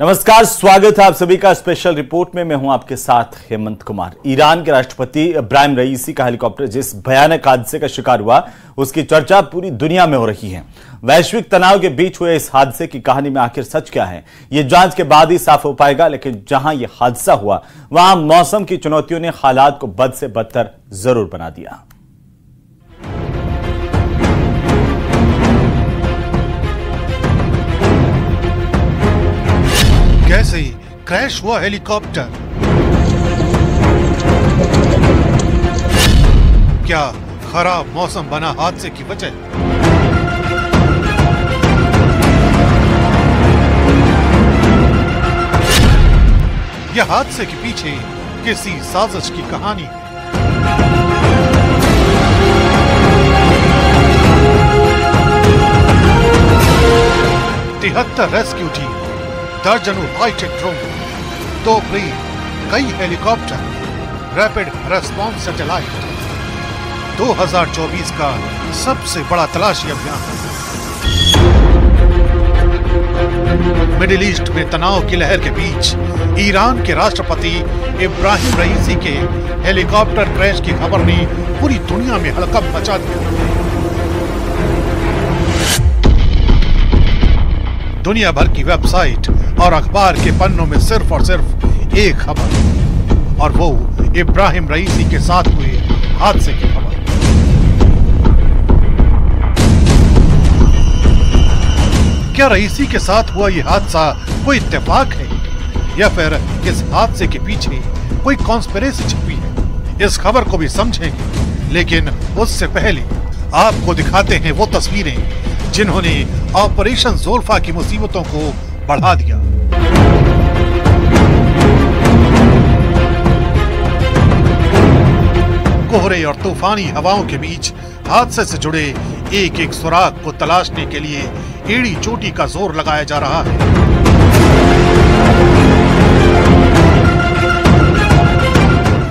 नमस्कार, स्वागत है आप सभी का स्पेशल रिपोर्ट में। मैं हूँ आपके साथ हेमंत कुमार। ईरान के राष्ट्रपति इब्राहिम रईसी का हेलीकॉप्टर जिस भयानक हादसे का शिकार हुआ, उसकी चर्चा पूरी दुनिया में हो रही है। वैश्विक तनाव के बीच हुए इस हादसे की कहानी में आखिर सच क्या है, ये जाँच के बाद ही साफ़ हो पाएगा, लेकिन जहाँ यह हादसा हुआ, वहाँ मौसम की चुनौतियों ने हालात को बद से बदतर ज़रूर बना दिया। कैसे क्रैश हुआ हेलीकॉप्टर। क्या खराब मौसम बना हादसे की वजह? यह हादसे के पीछे किसी साजिश की कहानी है। तिहत्तर रेस्क्यू टीम दर्जनों फाइटर ड्रोन दो प्लेन कई हेलीकॉप्टर रैपिड रेस्पॉन्स सैटेलाइट 2024 का सबसे बड़ा तलाशी अभियान। मिडिल ईस्ट में तनाव की लहर के बीच ईरान के राष्ट्रपति इब्राहिम रईसी के हेलीकॉप्टर क्रैश की खबर ने पूरी दुनिया में हड़कंप मचा दिया। दुनिया भर की वेबसाइट और अखबार के पन्नों में सिर्फ़ और सिर्फ़ एक खबर। और वो इब्राहिम रईसी के साथ हुए हादसे की खबर। क्या रईसी के साथ हुआ ये हादसा कोई इत्तेफाक है? या फिर इस हादसे के पीछे कोई कॉन्स्पिरेसी छिपी है? इस खबर को भी समझेंगे। लेकिन उससे पहले आपको दिखाते हैं वो तस्वीरें। जिन्होंने ऑपरेशन जोल्फा की मुसीबतों को बढ़ा दिया। कोहरे और तूफानी हवाओं के बीच हादसे से जुड़े एक एक सुराग को तलाशने के लिए एड़ी चोटी का ज़ोर लगाया जा रहा है।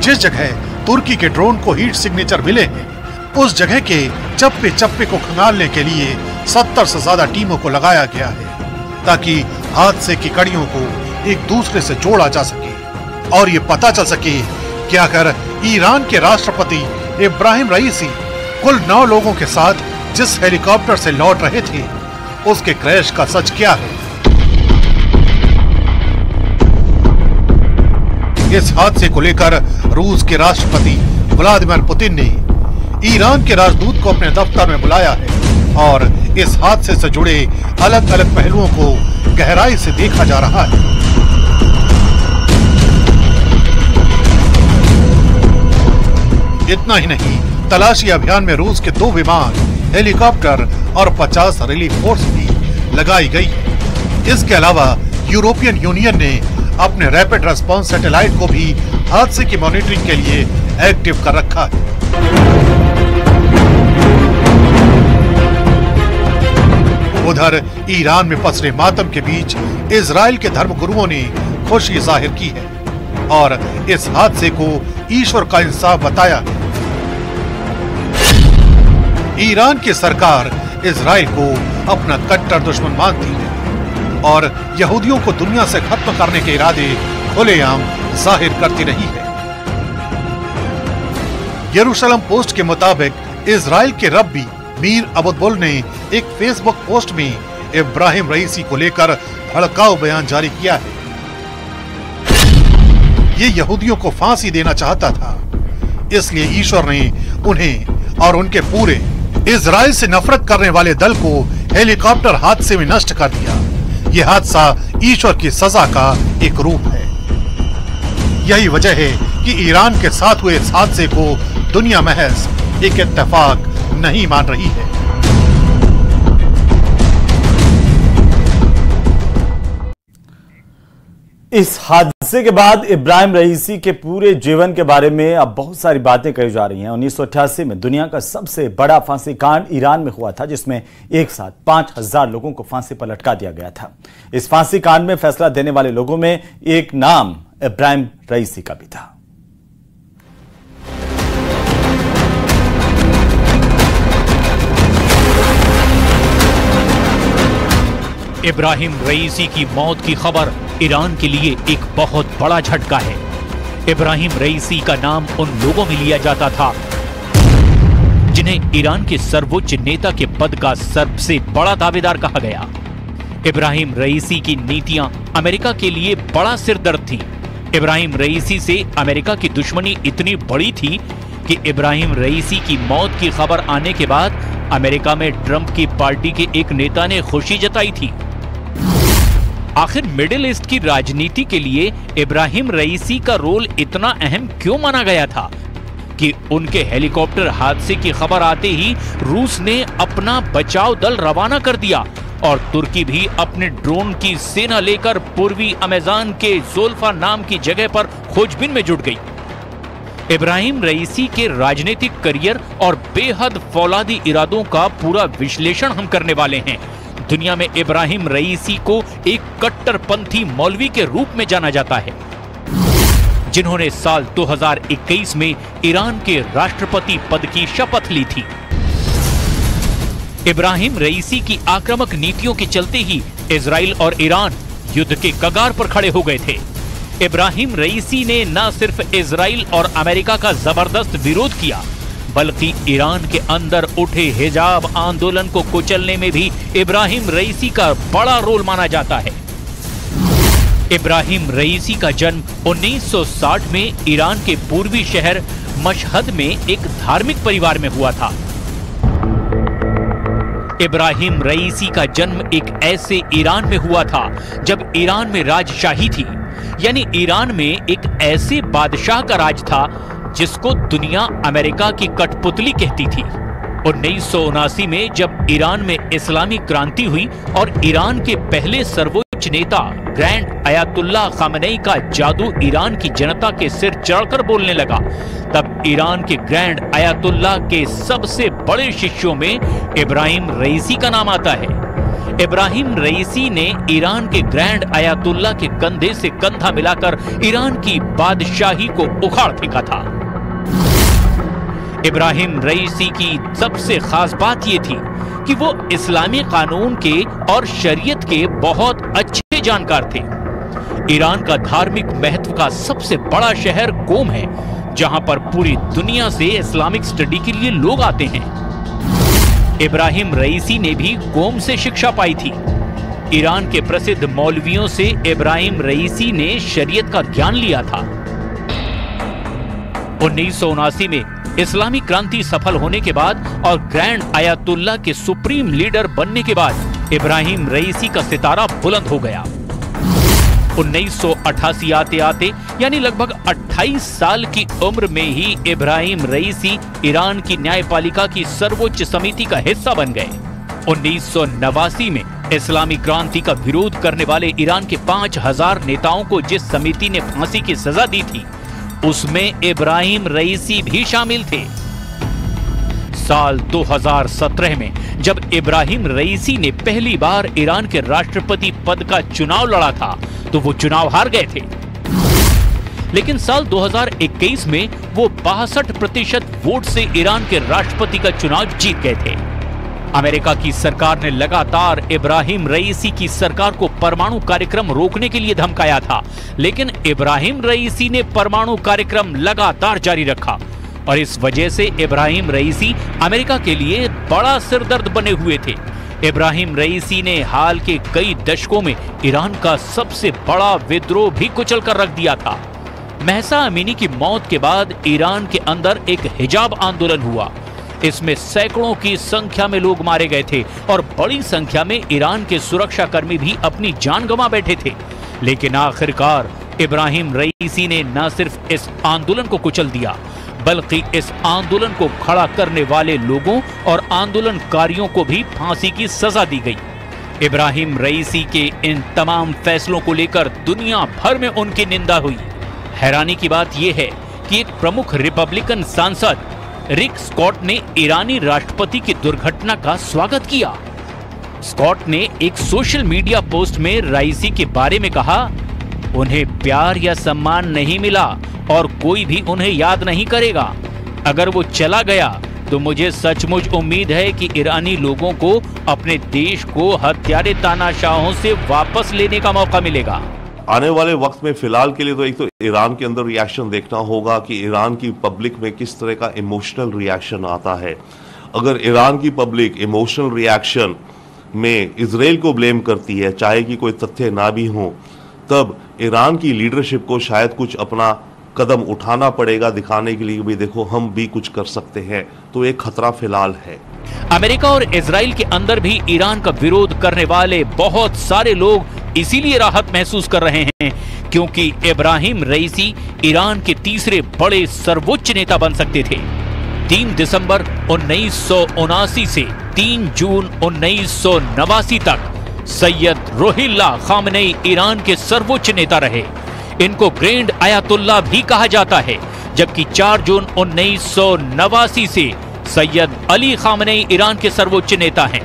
जिस जगह तुर्की के ड्रोन को हीट सिग्नेचर मिले हैं, उस जगह के चप्पे चप्पे को खंगालने के लिए सत्तर से ज़्यादा टीमों को लगाया गया है, ताकि हादसे की कड़ियों को एक दूसरे से जोड़ा जा सके। और ये पता चल सके कि अगर ईरान के राष्ट्रपति इब्राहिम रईसी कुल नौ लोगों के साथ जिस हेलीकॉप्टर से लौट रहे थे, उसके क्रैश का सच क्या है? इस हादसे को लेकर रूस के राष्ट्रपति व्लादिमीर पुतिन ने ईरान के राजदूत को अपने दफ्तर में बुलाया है और इस हादसे से जुड़े अलग अलग पहलुओं को गहराई से देखा जा रहा है। इतना ही नहीं, तलाशी अभियान में रूस के दो विमान, हेलीकॉप्टर और 50 रिलीफ फोर्स भी लगाई गई। इसके अलावा यूरोपियन यूनियन ने अपने रैपिड रेस्पॉन्स सैटेलाइट को भी हादसे की मॉनिटरिंग के लिए एक्टिव कर रखा है। उधर ईरान में पसरे मातम के बीच इसराइल के धर्मगुरुओं ने खुशी ज़ाहिर की है और इस हादसे को ईश्वर का इंसाफ बताया। है ईरान की सरकार इसराइल को अपना कट्टर दुश्मन मानती है और यहूदियों को दुनिया से खत्म करने के इरादे खुलेआम ज़ाहिर करती रही है। यरूशलेम पोस्ट के मुताबिक इसराइल के रब्बी मीर अबुदबुल ने एक फेसबुक पोस्ट में इब्राहिम रईसी को लेकर भड़काऊ बयान जारी किया है। ये यहूदियों को फांसी देना चाहता था। इसलिए ईश्वर ने उन्हें और उनके पूरे इजराइल से नफरत करने वाले दल को हेलीकॉप्टर हादसे में नष्ट कर दिया। ये हादसा ईश्वर की सजा का एक रूप है। यही वजह है कि ईरान के साथ हुए इस हादसे को दुनिया महज एक इत्तेफाक नहीं मान रही है। इस हादसे के बाद इब्राहिम रईसी के पूरे जीवन के बारे में अब बहुत सारी बातें कही जा रही हैं। उन्नीस सौ अट्ठासी में दुनिया का सबसे बड़ा फांसी कांड ईरान में हुआ था, जिसमें एक साथ पाँच हज़ार लोगों को फांसी पर लटका दिया गया था। इस फांसी कांड में फैसला देने वाले लोगों में एक नाम इब्राहिम रईसी का भी था। इब्राहिम रईसी की मौत की खबर ईरान के लिए एक बहुत बड़ा झटका है। इब्राहिम रईसी का नाम उन लोगों में लिया जाता था, जिन्हें ईरान के सर्वोच्च नेता के पद का सबसे बड़ा दावेदार कहा गया। इब्राहिम रईसी की नीतियाँ अमेरिका के लिए बड़ा सिरदर्द थी। इब्राहिम रईसी से अमेरिका की दुश्मनी इतनी बड़ी थी कि इब्राहिम रईसी की मौत की खबर आने के बाद अमेरिका में ट्रंप की पार्टी के एक नेता ने खुशी जताई थी। आखिर मिडिल ईस्ट की राजनीति के लिए इब्राहिम रईसी का रोल इतना अहम क्यों माना गया था? कि उनके हेलीकॉप्टर हादसे की खबर आते ही रूस ने अपना बचाव दल रवाना कर दिया और तुर्की भी अपने ड्रोन की सेना लेकर पूर्वी अमेजान के जोल्फा नाम की जगह पर खोजबीन में जुट गई। इब्राहिम रईसी के राजनीतिक करियर और बेहद फौलादी इरादों का पूरा विश्लेषण हम करने वाले हैं। दुनिया में इब्राहिम रईसी को एक कट्टरपंथी मौलवी के रूप में जाना जाता है, जिन्होंने साल 2021 में ईरान के राष्ट्रपति पद की शपथ ली थी। इब्राहिम रईसी की आक्रामक नीतियों के चलते ही इसराइल और ईरान युद्ध के कगार पर खड़े हो गए थे। इब्राहिम रईसी ने न सिर्फ़ इसराइल और अमेरिका का ज़बरदस्त विरोध किया बल्कि ईरान के अंदर उठे हिजाब आंदोलन को कुचलने में भी इब्राहिम रईसी का बड़ा रोल माना जाता है। इब्राहिम रईसी का जन्म 1960 में ईरान के पूर्वी शहर मशहद में एक धार्मिक परिवार में हुआ था। इब्राहिम रईसी का जन्म एक ऐसे ईरान में हुआ था जब ईरान में राजशाही थी। यानी ईरान में एक ऐसे बादशाह का राज था जिसको दुनिया अमेरिका की कठपुतली कहती थी। उन्नीस सौ में जब ईरान में इस्लामी क्रांति हुई और ईरान के पहले सर्वोच्च नेता ग्रैंड अयातुल्ला खामनई का जादू ईरान की जनता के सिर चढ़कर बोलने लगा, तब ईरान के ग्रैंड अयातुल्ला के सबसे बड़े शिष्यों में इब्राहिम रईसी का नाम आता है। इब्राहिम रईसी ने ईरान के ग्रैंड अयातुल्ला के कंधे से कंधा मिलाकर ईरान की बादशाही को उखाड़ फेंका था। इब्राहिम रईसी की सबसे खास बात यह थी कि वो इस्लामी कानून के और शरीयत के बहुत अच्छे जानकार थे। ईरान का धार्मिक महत्व का सबसे बड़ा शहर कोम है, जहाँ पर पूरी दुनिया से इस्लामिक स्टडी के लिए लोग आते हैं। इब्राहिम रईसी ने भी कोम से शिक्षा पाई थी। ईरान के प्रसिद्ध मौलवियों से इब्राहिम रईसी ने शरीयत का ज्ञान लिया था। उन्नीस सौ उनासी में इस्लामी क्रांति सफल होने के बाद और ग्रैंड आयातुल्ला के सुप्रीम लीडर बनने के बाद इब्राहिम रईसी का सितारा बुलंद हो गया। 1988 आते आते, यानी लगभग 28 साल की उम्र में ही इब्राहिम रईसी ईरान की न्यायपालिका की सर्वोच्च समिति का हिस्सा बन गए। उन्नीस सौ नवासी में इस्लामी क्रांति का विरोध करने वाले ईरान के 5000 नेताओं को जिस समिति ने फांसी की सजा दी थी उसमें इब्राहिम रईसी भी शामिल थे। साल 2017 में, जब इब्राहिम रईसी ने पहली बार ईरान के राष्ट्रपति पद का चुनाव लड़ा था तो वो चुनाव हार गए थे। लेकिन साल 2021 में वो बासठ प्रतिशत वोट से ईरान के राष्ट्रपति का चुनाव जीत गए थे। अमेरिका की सरकार ने लगातार इब्राहिम रईसी की सरकार को परमाणु कार्यक्रम रोकने के लिए धमकाया था, लेकिन इब्राहिम रईसी ने परमाणु कार्यक्रम लगातार जारी रखा और इस वजह से इब्राहिम रईसी अमेरिका के लिए बड़ा सिरदर्द बने हुए थे। इब्राहिम रईसी ने हाल के कई दशकों में ईरान का सबसे बड़ा विद्रोह भी कुचल कर रख दिया था। महसा अमीनी की मौत के बाद ईरान के अंदर एक हिजाब आंदोलन हुआ। इसमें सैकड़ों की संख्या में लोग मारे गए थे और बड़ी संख्या में ईरान के सुरक्षा कर्मी भी अपनी जान गंवा बैठे थे। लेकिन आखिरकार इब्राहिम रईसी ने न सिर्फ़ इस आंदोलन को कुचल दिया, बल्कि इस आंदोलन को खड़ा करने वाले लोगों और आंदोलनकारियों को भी फांसी की सजा दी गई। इब्राहिम रईसी के इन तमाम फैसलों को लेकर दुनिया भर में उनकी निंदा हुई। हैरानी की बात यह है कि एक प्रमुख रिपब्लिकन सांसद रिक स्कॉट ने ईरानी राष्ट्रपति की दुर्घटना का स्वागत किया। स्कॉट ने एक सोशल मीडिया पोस्ट में राइसी के बारे में कहा, उन्हें प्यार या सम्मान नहीं मिला और कोई भी उन्हें याद नहीं करेगा। अगर वो चला गया तो मुझे सचमुच उम्मीद है कि ईरानी लोगों को अपने देश को हत्यारे तानाशाहों से वापस लेने का मौका मिलेगा। आने वाले वक्त में फ़िलहाल के लिए तो एक तो ईरान के अंदर रिएक्शन देखना होगा कि ईरान की पब्लिक में किस तरह का इमोशनल रिएक्शन आता है। अगर ईरान की पब्लिक इमोशनल रिएक्शन में इसराइल को ब्लेम करती है, चाहे कि कोई तथ्य ना भी हो, तब ईरान की लीडरशिप को शायद कुछ अपना कदम उठाना पड़ेगा दिखाने के लिए भी देखो, हम भी कुछ कर सकते हैं। तो एक खतरा फ़िलहाल है। अमेरिका और इसराइल के अंदर भी ईरान का विरोध करने वाले बहुत सारे लोग इसीलिए राहत महसूस कर रहे हैं क्योंकि इब्राहिम रईसी ईरान के तीसरे बड़े सर्वोच्च नेता बन सकते थे। 3 दिसंबर उन्नीस से 3 जून उन्नीस तक सैयद रोहिल्ला खामनई ईरान के सर्वोच्च नेता रहे। इनको ग्रैंड आयातुल्ला भी कहा जाता है, जबकि 4 जून उन्नीस सौ नवासी से सैयद अली खामनई ईरान के सर्वोच्च नेता हैं।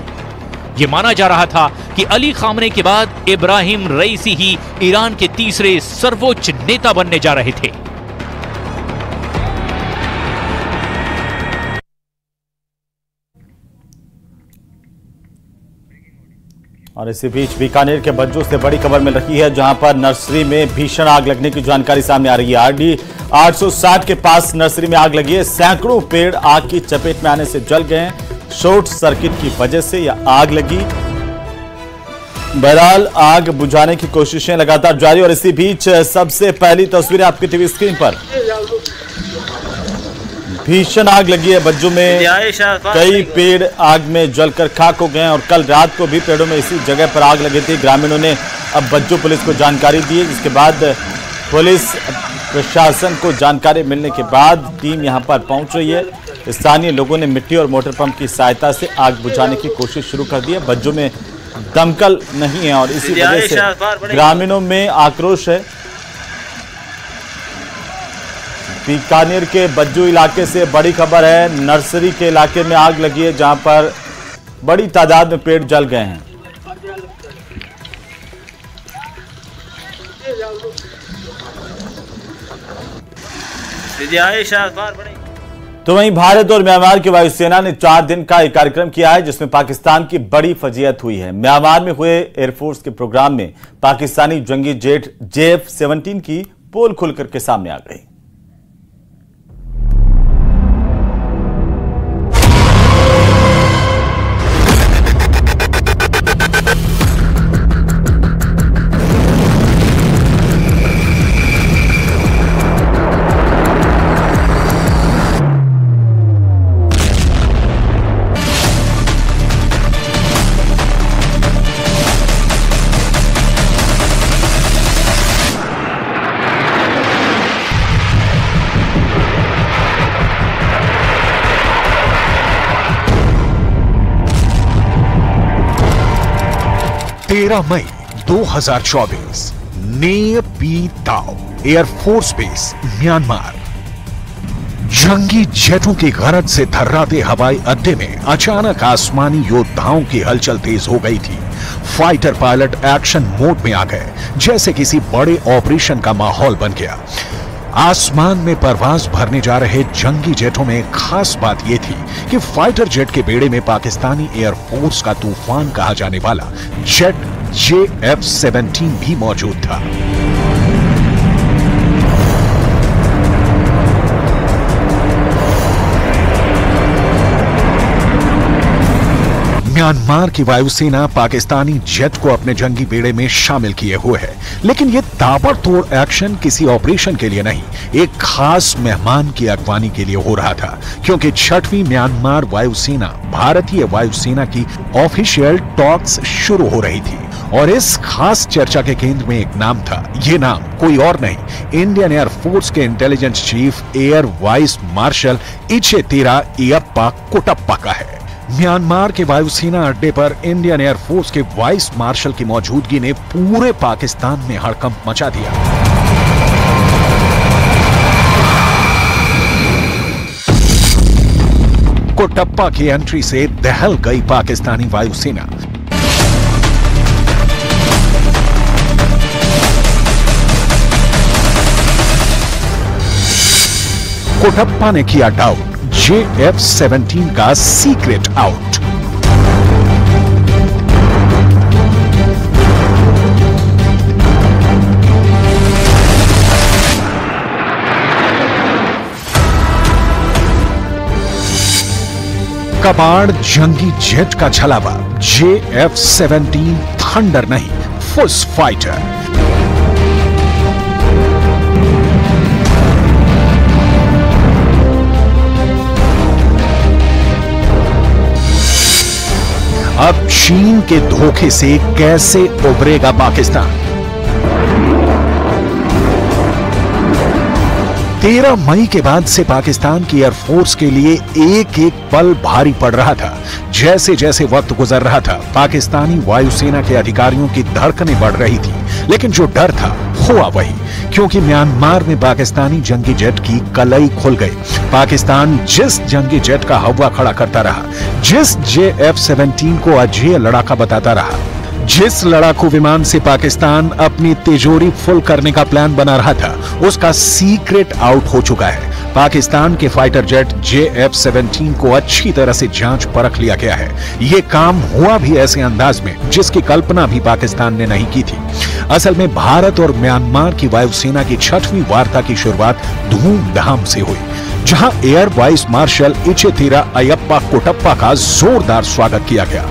ये माना जा रहा था कि अली खामने के बाद इब्राहिम रईसी ही ईरान के तीसरे सर्वोच्च नेता बनने जा रहे थे। और इसी बीच बीकानेर के बज्जू से बड़ी खबर मिल रही है, जहाँ पर नर्सरी में भीषण आग लगने की जानकारी सामने आ रही है। आरडी 860 के पास नर्सरी में आग लगी है। सैकड़ों पेड़ आग की चपेट में आने से जल गए हैं। शॉर्ट सर्किट की वजह से यह आग लगी। बहरहाल, आग बुझाने की कोशिशें लगातार जारी, और इसी बीच सबसे पहली तस्वीरें आपकी टीवी स्क्रीन पर। भीषण आग लगी है बज्जू में। कई पेड़ आग में जलकर खाक हो गए हैं और कल रात को भी पेड़ों में इसी जगह पर आग लगी थी। ग्रामीणों ने अब बज्जू पुलिस को जानकारी दी जिसके बाद पुलिस प्रशासन को जानकारी मिलने के बाद टीम यहाँ पर पहुँच रही है। स्थानीय लोगों ने मिट्टी और मोटर पंप की सहायता से आग बुझाने की कोशिश शुरू कर दी है। बज्जू में दमकल नहीं है और इसी वजह से ग्रामीणों में आक्रोश है। बीकानेर के बज्जू इलाके से बड़ी खबर है, नर्सरी के इलाके में आग लगी है, जहाँ पर बड़ी तादाद में पेड़ जल गए हैं। तो वहीं भारत और म्यांमार की वायुसेना ने चार दिन का एक कार्यक्रम किया है, जिसमें पाकिस्तान की बड़ी फजीयत हुई है। म्यांमार में हुए एयरफोर्स के प्रोग्राम में पाकिस्तानी जंगी जेट जेएफ 17 की पोल खुलकर के सामने आ गई। तेरह मई 2024 Nay Pyi Taw air force base, Myanmar. जंगी जेटों की गरज से थर्राते हवाई अड्डे में अचानक आसमानी योद्धाओं की हलचल तेज हो गई थी। फाइटर पायलट एक्शन मोड में आ गए, जैसे किसी बड़े ऑपरेशन का माहौल बन गया। आसमान में परवाज भरने जा रहे जंगी जेटों में खास बात यह थी कि फाइटर जेट के बेड़े में पाकिस्तानी एयरफोर्स का तूफ़ान कहा जाने वाला जेट जे एफ़ सेवनटीन भी मौजूद था। म्यांमार की वायुसेना पाकिस्तानी जेट को अपने जंगी बेड़े में शामिल किए हुए है, लेकिन यह ताबड़तोड़ एक्शन किसी ऑपरेशन के लिए नहीं, एक खास मेहमान की अगवानी के लिए हो रहा था, क्योंकि छठवीं म्यांमार वायुसेना, भारतीय वायुसेना की ऑफिशियल टॉक्स शुरू हो रही थी। और इस खास चर्चा के केंद्र में एक नाम था। ये नाम कोई और नहीं इंडियन एयरफोर्स के intelligence chief air vice marshal Ichettira Ayyappa Kotappa का है। म्यांमार के वायुसेना अड्डे पर इंडियन एयरफोर्स के वाइस मार्शल की मौजूदगी ने पूरे पाकिस्तान में हड़कंप मचा दिया। कोटप्पा की एंट्री से दहल गई पाकिस्तानी वायुसेना। कोटप्पा ने किया डाउट जे एफ़ सेवनटीन का सीक्रेट आउट। कबाड़ जंगी जेट का छलावा। जे एफ़ सेवनटीन थंडर नहीं, फुस फाइटर। चीन के धोखे से कैसे उभरेगा पाकिस्तान? तेरह मई के बाद से पाकिस्तान की एयरफोर्स के लिए एक एक पल भारी पड़ रहा था। जैसे जैसे वक्त गुजर रहा था, पाकिस्तानी वायुसेना के अधिकारियों की धड़कने बढ़ रही थी। लेकिन जो डर था हुआ वही, क्योंकि म्यांमार में पाकिस्तानी जंगी जेट की कलई खुल गई। पाकिस्तान जिस जंगी जेट का हवा खड़ा करता रहा, जिस जे एफ़ सेवनटीन को अजय लड़ाका बताता रहा, जिस लड़ाकू विमान से पाकिस्तान अपनी तिजोरी फुल करने का प्लान बना रहा था, उसका सीक्रेट आउट हो चुका है। पाकिस्तान के fighter jet J F seventeen को अच्छी तरह से जाँच परख लिया गया है। यह काम हुआ भी ऐसे अंदाज में, जिसकी कल्पना भी पाकिस्तान ने नहीं की थी। असल में भारत और म्यांमार की वायुसेना की छठवीं वार्ता की शुरुआत धूमधाम से हुई, जहाँ air vice marshal Ichettira Ayyappa Kotappa का जोरदार स्वागत किया गया।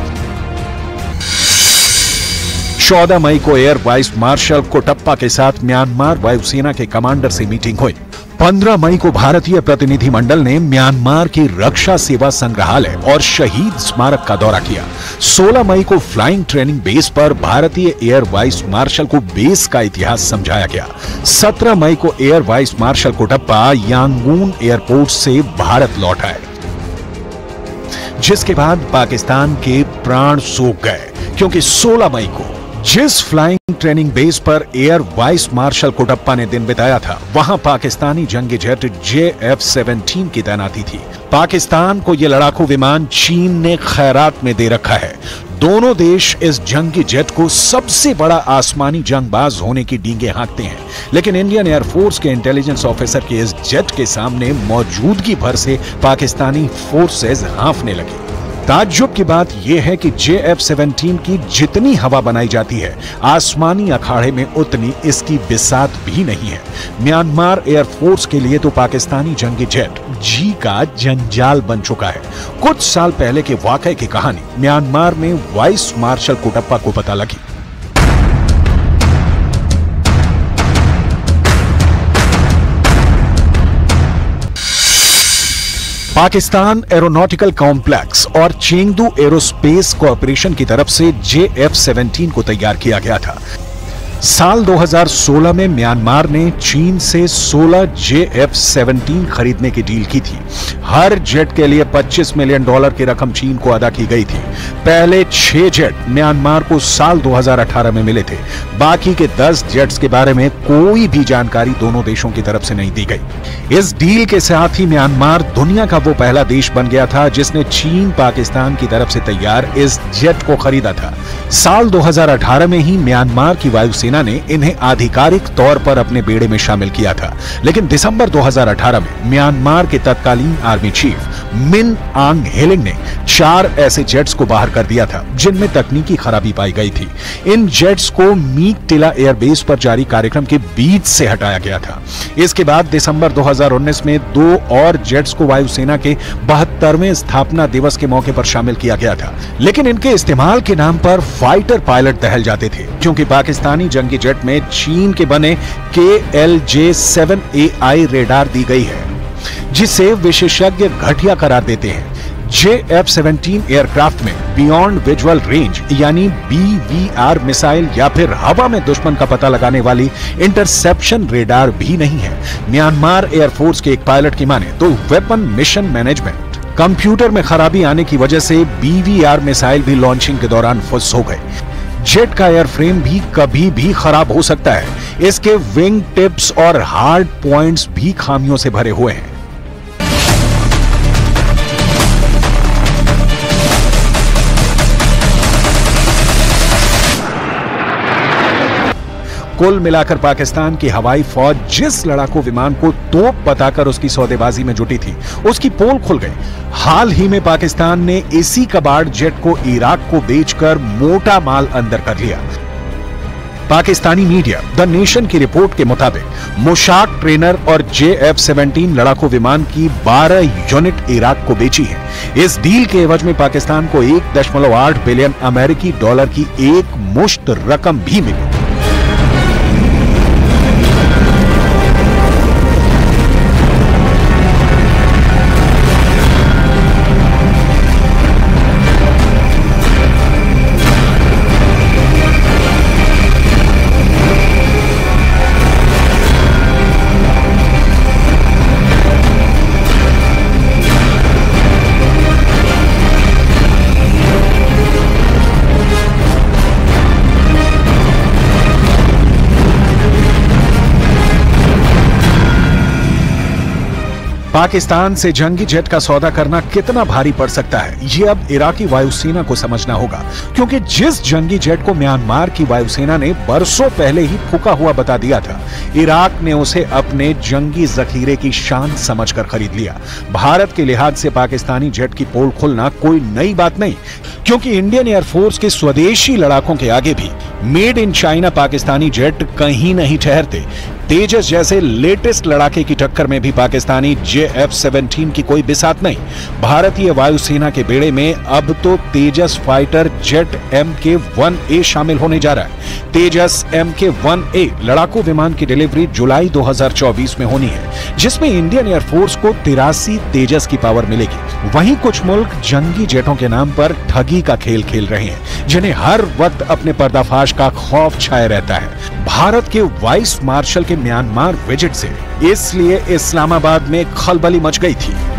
14 मई को एयर वाइस मार्शल कोटप्पा के साथ म्यांमार वायुसेना के कमांडर से मीटिंग हुई। 15 मई को भारतीय प्रतिनिधिमंडल ने म्यांमार की रक्षा सेवा संग्रहालय और शहीद स्मारक का दौरा किया। 16 मई को फ्लाइंग ट्रेनिंग बेस पर भारतीय एयर वाइस मार्शल को बेस का इतिहास समझाया गया। 17 मई को air vice marshal Kotappa Yangon airport से भारत लौट आए। जिसके बाद पाकिस्तान के प्राण सूख गए, क्योंकि 16 मई को जिस फ्लाइंग ट्रेनिंग बेस पर एयर वाइस मार्शल कोटप्पा ने दिन बिताया था, वहाँ पाकिस्तानी जंगी जेट जे एफ़ सेवनटीन की तैनाती थी। पाकिस्तान को यह लड़ाकू विमान चीन ने खैरात में दे रखा है। दोनों देश इस जंगी जेट को सबसे बड़ा आसमानी जंगबाज होने की डींगे हाँकते हैं। लेकिन इंडियन एयरफोर्स के इंटेलिजेंस ऑफिसर के इस जेट के सामने मौजूदगी भर से पाकिस्तानी फोर्सेज हांफने लगे। ताज्जुब की बात यह है कि जे एफ़ सेवनटीन की जितनी हवा बनाई जाती है, आसमानी अखाड़े में उतनी इसकी बिसात भी नहीं है। म्यांमार एयरफोर्स के लिए तो पाकिस्तानी जंगी जेट जी का जंजाल बन चुका है। कुछ साल पहले के वाकई की कहानी म्यांमार में वाइस मार्शल कोटप्पा को पता लगी। पाकिस्तान एरोनॉटिकल कॉम्प्लेक्स और चेंगदू एरोस्पेस कॉरपोरेशन की तरफ़ से जे एफ़ सेवेंटीन को तैयार किया गया था। साल 2016 में म्यांमार ने चीन से 16 जे एफ़ सेवनटीन खरीदने की डील की थी। हर जेट के लिए 25 मिलियन डॉलर की रकम चीन को अदा की गई थी। पहले छह जेट म्यांमार को साल 2018 में मिले थे। बाकी के 10 जेट्स के बारे में कोई भी जानकारी दोनों देशों की तरफ़ से नहीं दी गई। इस डील के साथ ही म्यांमार दुनिया का वो पहला देश बन गया था जिसने चीन पाकिस्तान की तरफ़ से तैयार इस जेट को खरीदा था। साल 2018 में ही म्यांमार की वायुसेना ने इन्हें आधिकारिक तौर पर अपने बेड़े में शामिल किया था, लेकिन दिसंबर 2018 में म्यांमार के तत्कालीन आर्मी चीफ मिन आंग हेलिंग ने चार ऐसे जेट्स को बाहर कर दिया था, जिनमें तकनीकी खराबी पाई गई थी। इन जेट्स को मीक टिला एयरबेस पर जारी कार्यक्रम के बीच से हटाया गया था। इसके बाद दिसंबर 2019 में दो और जेट्स को वायुसेना के बहत्तरवें स्थापना दिवस के मौके पर शामिल किया गया था। लेकिन इनके इस्तेमाल के नाम पर फाइटर पायलट दहल जाते थे, क्योंकि पाकिस्तानी जंगी जेट में चीन के बने K L J seven A I radar दी गई है। जिसे विशेषज्ञ घटिया करार देते हैं। जे एफ़ सेवनटीन एयरक्राफ्ट में बियॉन्ड विजुअल रेंज, यानी बीवीआर मिसाइल या फिर हवा में दुश्मन का पता लगाने वाली इंटरसेप्शन रेडार भी नहीं है। म्यांमार एयरफोर्स के एक पायलट की माने तो वेपन मिशन मैनेजमेंट। कंप्यूटर में खराबी आने की वजह से बीवीआर मिसाइल भी लॉन्चिंग के दौरान फुस हो गए। जेट का एयरफ्रेम भी कभी भी खराब हो सकता है। इसके विंग टिप्स और हार्ड पॉइंट्स भी खामियों से भरे हुए हैं। कुल मिलाकर पाकिस्तान की हवाई फौज जिस लड़ाकू विमान को तोप बताकर उसकी सौदेबाजी में जुटी थी, उसकी पोल खुल गई। हाल ही में पाकिस्तान ने इसी कबाड़ जेट को इराक को बेचकर मोटा माल अंदर कर लिया। पाकिस्तानी मीडिया द नेशन की रिपोर्ट के मुताबिक मुशाक ट्रेनर और जे एफ़ सेवेंटीन लड़ाकू विमान की 12 यूनिट इराक को बेची है। इस डील के एवज में पाकिस्तान को एक दशमलव आठ बिलियन अमेरिकी डॉलर की एक मुश्त रकम भी मिली। पाकिस्तान से जंगी जेट का सौदा करना कितना भारी पड़ सकता है? ये अब इराकी वायुसेना को समझना होगा, क्योंकि जिस जंगी जेट को म्यांमार की वायुसेना ने बरसों पहले ही फूका हुआ बता दिया था, इराक ने उसे अपने जंगी जखीरे की शान समझकर खरीद लिया। भारत के लिहाज से पाकिस्तानी जेट की पोल खुलना कोई नई बात नहीं, क्योंकि इंडियन एयरफोर्स के स्वदेशी लड़ाकों के आगे भी made in China Pakistani jet कहीं नहीं ठहरते। तेजस जैसे लेटेस्ट लड़ाके की टक्कर में भी पाकिस्तानी जे एफ़ सेवनटीन की कोई बिसात नहीं। भारतीय वायुसेना के बेड़े में अब तो Tejas fighter jet M K one A शामिल होने जा रहा है। तेजस एम के वन ए लड़ाकू विमान की डिलीवरी जुलाई 2024 में होनी है, जिसमें इंडियन एयरफोर्स को तिरासी तेजस की पावर मिलेगी। वहीं कुछ मुल्क जंगी जेटों के नाम पर ठगी का खेल खेल रहे हैं, जिन्हें हर वक्त अपने पर्दाफाश का खौफ छाया रहता है। भारत के वाइस मार्शल के म्यांमार विज़िट से इसलिए इस्लामाबाद में खलबली मच गई थी।